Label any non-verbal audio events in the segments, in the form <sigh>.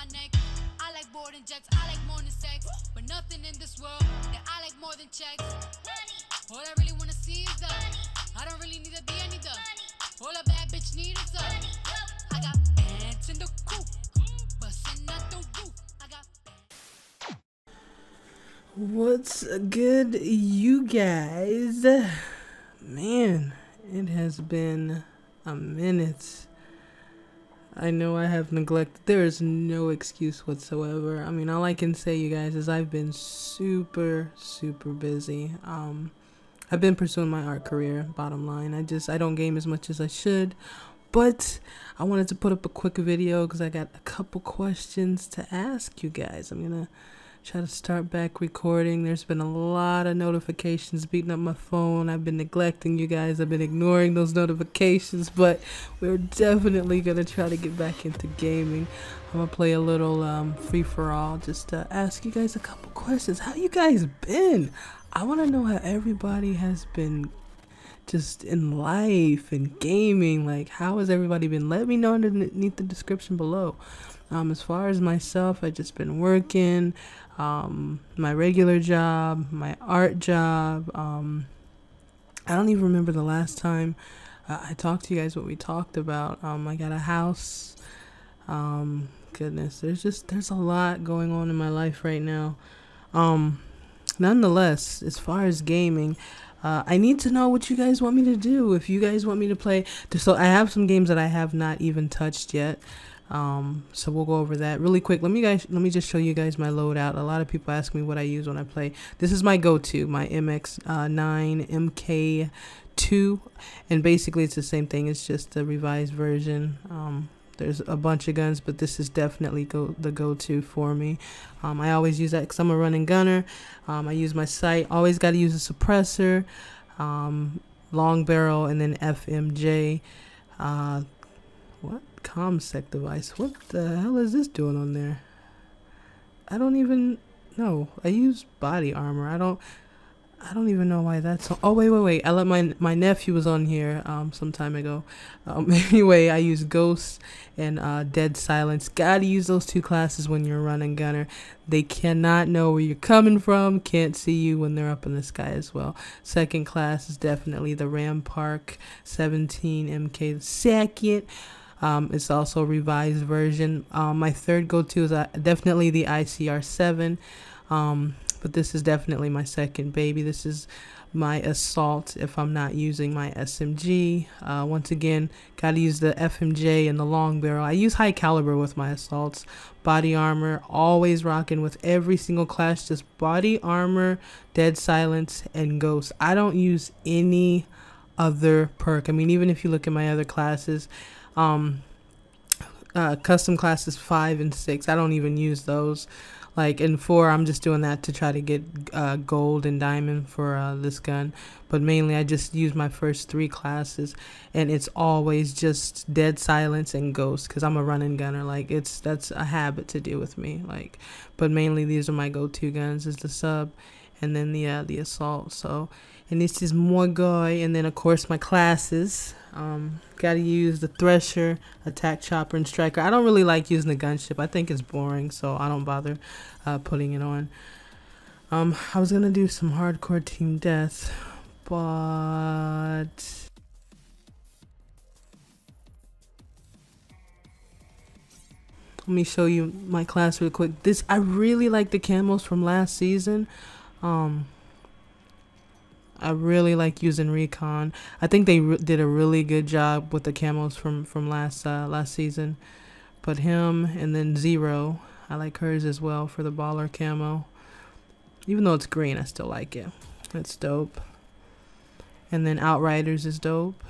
my neck. I like boarding jets, I like more than sex. But nothing in this world that I like more than checks. All I really wanna see is the. I don't really need to be any the. All a bad bitch need is the. I got ants in the coop, bustin' out the roof. I got. What's good, you guys? Man, it has been a minute. I know I have neglected. There is no excuse whatsoever. I mean, all I can say, you guys, is I've been super, super busy. Um, I've been pursuing my art career. Bottom line, I just I don't game as much as I should, but I wanted to put up a quick video because I got a couple questions to ask you guys. I'm gonna try to start back recording. There's been a lot of notifications beating up my phone. I've been neglecting you guys. I've been ignoring those notifications, but we're definitely gonna try to get back into gaming. I'm gonna play a little um, free for all just to ask you guys a couple questions. How you guys been? I want to know how everybody has been just in life and gaming. Like, how has everybody been? Let me know underneath the description below. Um, as far as myself, I just been working, um, my regular job, my art job. Um, I don't even remember the last time uh, I talked to you guys what we talked about. Um, I got a house. Um, goodness, there's just there's a lot going on in my life right now. Um, nonetheless, as far as gaming, uh, I need to know what you guys want me to do. If you guys want me to play, so I have some games that I have not even touched yet. Um, so we'll go over that really quick. Let me guys, let me just show you guys my loadout. A lot of people ask me what I use when I play. This is my go-to, my MX9 uh, MK2, and basically it's the same thing. It's just the revised version. Um, there's a bunch of guns, but this is definitely go the go-to for me. Um, I always use that because I'm a running gunner. Um, I use my sight. Always got to use a suppressor, um, long barrel, and then FMJ. Uh, what comsec device? What the hell is this doing on there? I don't even know. I use body armor. I don't. I don't even know why that's on. Oh wait, wait, wait! I let my my nephew was on here um some time ago. Um, <laughs> anyway, I use ghosts and uh, Dead Silence. Gotta use those two classes when you're running gunner. They cannot know where you're coming from. Can't see you when they're up in the sky as well. Second class is definitely the Rampart 17 MK. Second. Um, it's also a revised version. Um, my third go-to is uh, definitely the ICR 7. Um, but this is definitely my second baby. This is my assault if I'm not using my SMG. Uh, once again, got to use the FMJ and the long barrel. I use high caliber with my assaults. Body armor, always rocking with every single class, just body armor, dead silence, and ghost. I don't use any other perk. I mean, even if you look at my other classes, um, uh, custom classes five and six, I don't even use those. Like in four, I'm just doing that to try to get uh, gold and diamond for uh, this gun. But mainly, I just use my first three classes, and it's always just dead silence and ghost because I'm a running gunner. Like it's that's a habit to do with me. Like, but mainly these are my go-to guns: is the sub, and then the uh, the assault. So, and this is more guy and then of course my classes. Um, Got to use the Thresher, Attack Chopper, and Striker. I don't really like using the gunship. I think it's boring, so I don't bother uh, putting it on. Um, I was gonna do some hardcore team death, but let me show you my class real quick. This I really like the camos from last season. Um, I really like using Recon. I think they did a really good job with the camos from from last uh, last season. But him and then Zero, I like hers as well for the baller camo. Even though it's green, I still like it. It's dope. And then Outriders is dope.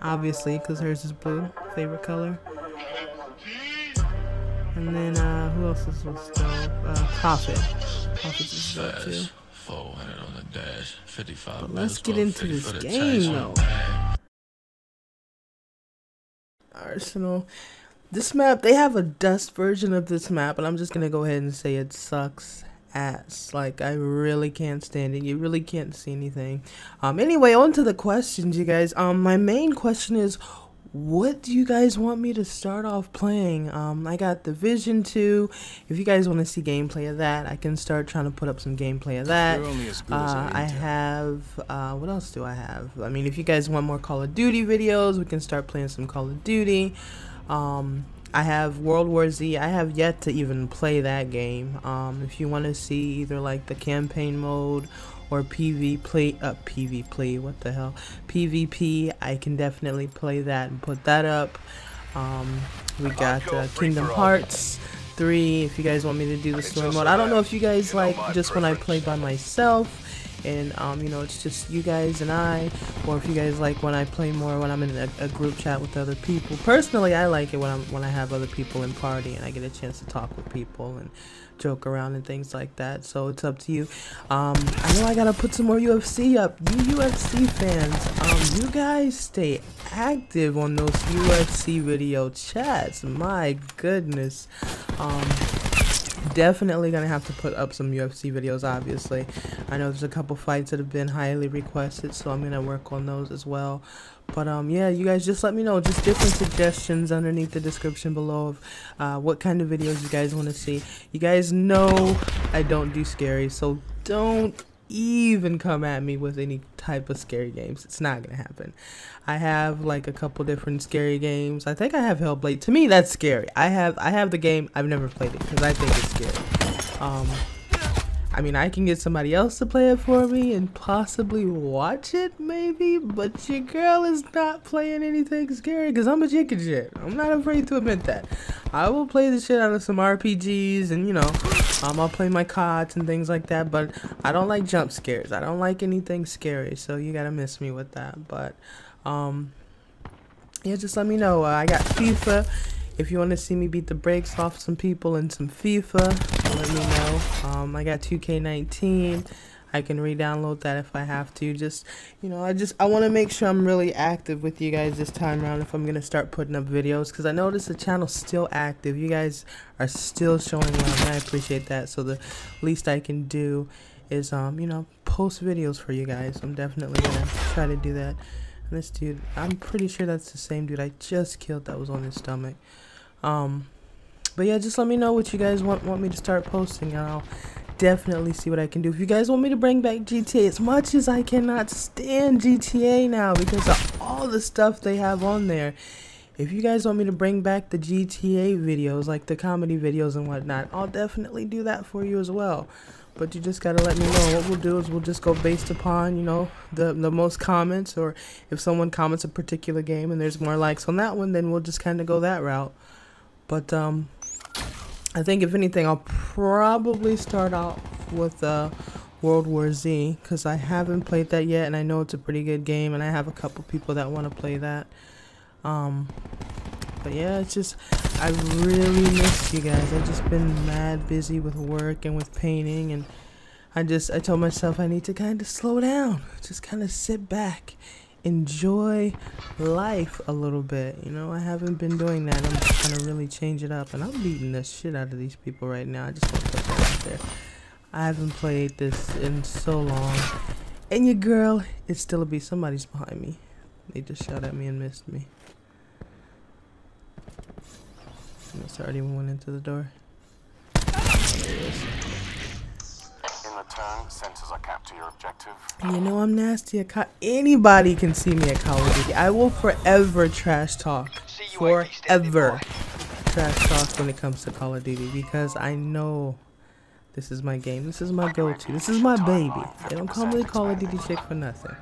Obviously, because hers is blue, favorite color. And then, uh, else is? Uh, Prophet. Prophet is dope too. 400 on the dash, 55 but let's get into this game though. Arsenal. This map, they have a dust version of this map, and I'm just gonna go ahead and say it sucks ass. Like I really can't stand it. You really can't see anything. Um anyway, on to the questions, you guys. Um my main question is what do you guys want me to start off playing? Um, I got The Division 2. If you guys want to see gameplay of that, I can start trying to put up some gameplay of that. Uh, I have, uh, what else do I have? I mean, if you guys want more Call of Duty videos, we can start playing some Call of Duty. Um, I have World War Z. I have yet to even play that game. Um, if you want to see either like the campaign mode or PV play uh PV play what the hell? PvP I can definitely play that and put that up. Um we got uh, Kingdom Hearts 3 if you guys want me to do the story mode. I don't know if you guys like just when I play by myself and um, you know it's just you guys and I or if you guys like when I play more when I'm in a, a, group chat with other people personally I like it when I'm when I have other people in party and I get a chance to talk with people and joke around and things like that. So it's up to you. Um, I know I gotta put some more UFC up. You UFC fans, um, you guys stay active on those UFC video chats. My goodness. Um, definitely gonna have to put up some UFC videos obviously. I know there's a couple fights that have been highly requested so I'm gonna work on those as well. But um yeah you guys just let me know. Just different suggestions underneath the description below of uh, what kind of videos you guys want to see. You guys know I don't do scary so don't even come at me with any type of scary games. It's not gonna happen. I have like a couple different scary games. I think I have Hellblade. To me, that's scary. I have I have the game. I've never played it because I think it's scary. Um, I mean, I can get somebody else to play it for me and possibly watch it, maybe. But your girl is not playing anything scary because I'm a chicken shit. I'm not afraid to admit that. I will play the shit out of some RPGs and you know, um, I'll play my CODs and things like that. But I don't like jump scares. I don't like anything scary. So you gotta miss me with that. But um, yeah, just let me know. Uh, I got FIFA. If you want to see me beat the brakes off some people in some FIFA, let me know. Um, I got 2K19. I can re-download that if I have to. Just, you know, I just, I want to make sure I'm really active with you guys this time around if I'm going to start putting up videos. Because I notice the channel's still active. You guys are still showing love, and I appreciate that. So the least I can do is, um, you know, post videos for you guys. I'm definitely going to try to do that. And this dude, I'm pretty sure that's the same dude I just killed that was on his stomach. Um, but yeah, just let me know what you guys want want me to start posting, and I'll definitely see what I can do. If you guys want me to bring back GTA, as much as I cannot stand GTA now because of all the stuff they have on there. If you guys want me to bring back the GTA videos, like the comedy videos and whatnot, I'll definitely do that for you as well. But you just gotta let me know. What we'll do is we'll just go based upon, you know, the the most comments, or if someone comments a particular game and there's more likes on that one, then we'll just kind of go that route. But um, I think if anything, I'll probably start off with uh, World War Z because I haven't played that yet, and I know it's a pretty good game, and I have a couple people that want to play that. Um, but yeah, it's just I really missed you guys. I've just been mad busy with work and with painting, and I just I told myself I need to kind of slow down, just kind of sit back enjoy life a little bit. You know, I haven't been doing that. I'm just trying to really change it up. And I'm beating the shit out of these people right now. I just want to put that out there. I haven't played this in so long. And your girl is still a beast. Somebody's behind me. They just shot at me and missed me. I already went into the door. Turn, sensors are capped to your objective. You know I'm nasty. Anybody can see me at Call of Duty. I will forever trash talk. Forever trash talk when it comes to Call of Duty because I know this is my game. This is my go-to. This is my baby. They don't call me Call of Duty chick for nothing.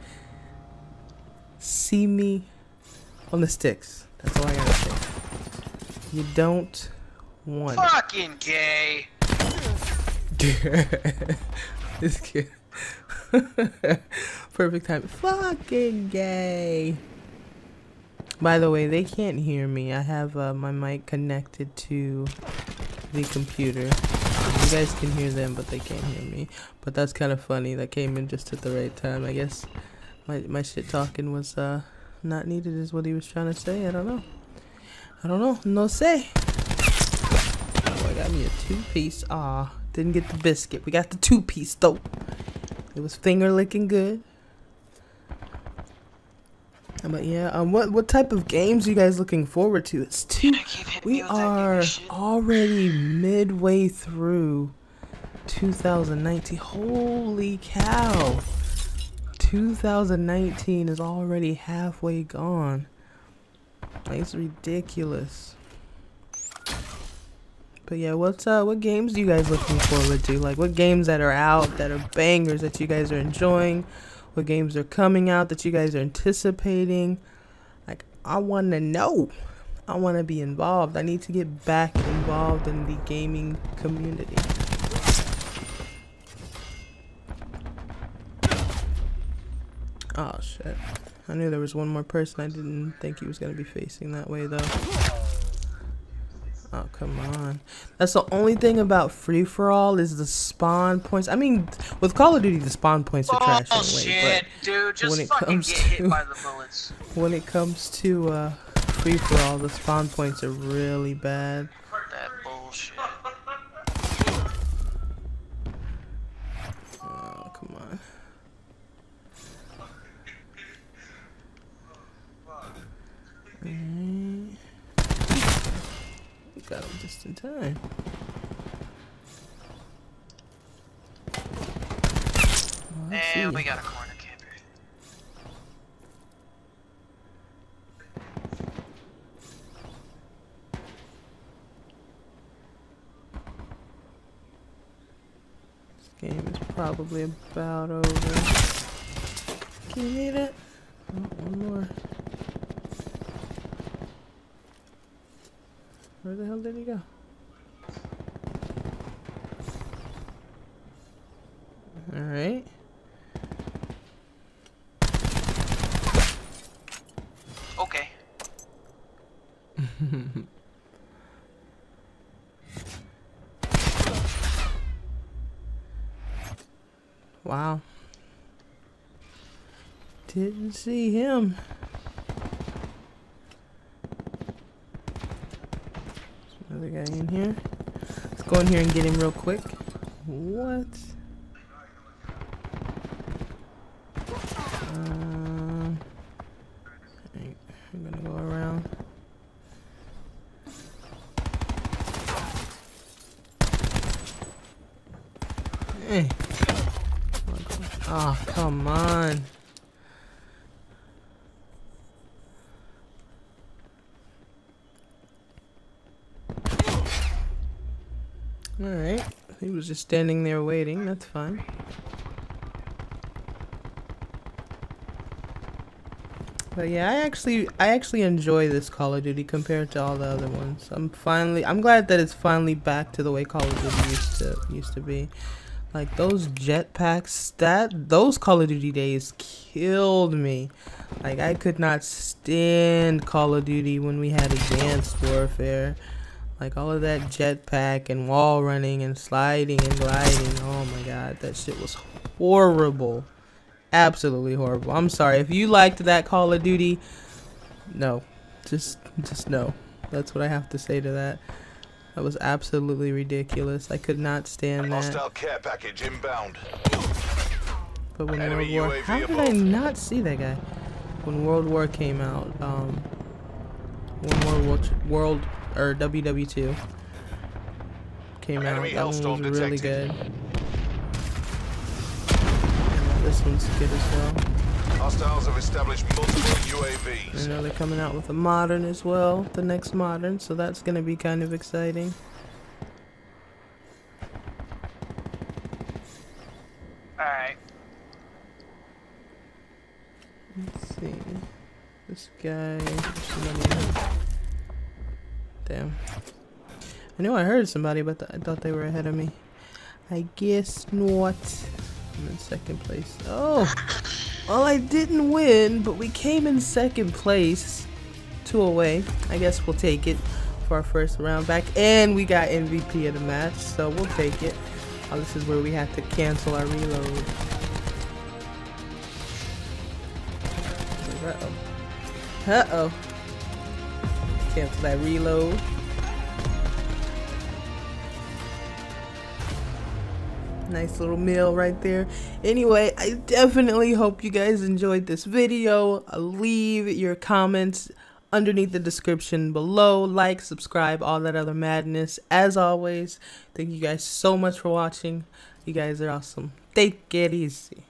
See me on the sticks. That's all I gotta say. You don't want Fucking gay. <laughs> <laughs> Perfect time. Fucking gay. By the way, they can't hear me. I have uh, my mic connected to the computer. You guys can hear them, but they can't hear me. But that's kind of funny. That came in just at the right time. I guess my my shit talking was uh not needed, is what he was trying to say. I don't know. I don't know. No say. Oh, I got me a two piece. Ah. Didn't get the biscuit. We got the two piece though. It was finger licking good. But yeah, um, what what type of games are you guys looking forward to? It's two. We are already midway through 2019. Holy cow! 2019 is already halfway gone. Like, it's ridiculous. But yeah, what's uh what games do you guys looking forward to? Like what games that are out that are bangers that you guys are enjoying? What games are coming out that you guys are anticipating? Like I want to know. I want to be involved. I need to get back involved in the gaming community. Oh shit. I knew there was one more person. I didn't think he was going to be facing that way though. Oh, come on. That's the only thing about free for all is the spawn points. I mean, with Call of Duty, the spawn points are trash oh, anyway. shit, dude, just when it fucking comes get hit to- by the bullets. <laughs> When it comes to uh, free for all, the spawn points are really bad. That bullshit. Oh, come on. Alright. Just in time. Oh, see And we got a corner camper. This game is probably about over. Can you hear that? Oh, one more. Where the hell did he go? Alright. Okay. Wow. Didn't see him. There's another guy in here. Let's go in here and get him real quick. What? Um, I'm gonna go around. Hey. Oh, come on. Alright. He was just standing there waiting. That's fine. But yeah, I actually I actually enjoy this Call of Duty compared to all the other ones. I'm finally I'm glad that it's finally back to the way Call of Duty used to used to be. Like those jetpacks, that those Call of Duty days killed me. Like I could not stand Call of Duty when we had Advanced Warfare. Like all of that jetpack and wall running and sliding and gliding. Oh my god, that shit was horrible. Absolutely horrible. I'm sorry if you liked that Call of Duty. No, just just no. That's what I have to say to that. That was absolutely ridiculous. I could not stand that. Hostile care package inbound. But when World War, UAV how did I not see that guy? When World War came out, um, when World War, World or WW2 came out, Enemy that one was hellstorm really detected. good. And this one's good as well. Hostiles have established multiple I UAVs. know they're coming out with a modern as well, the next modern, so that's gonna be kind of exciting. Alright. Let's see. This guy. Damn. I knew I heard somebody, but th- I thought they were ahead of me. I guess not. I'm in second place. Oh! Well, I didn't win, but we came in second place. Two away. I guess we'll take it for our first round back. And we got MVP of the match, so we'll take it. Oh, this is where we have to cancel our reload. Uh-oh. Uh-oh. Cancel that reload. Nice little meal right there. Anyway, I definitely hope you guys enjoyed this video. Uh, leave your comments underneath the description below. Like, subscribe, all that other madness. As always, thank you guys so much for watching. You guys are awesome. Take it easy.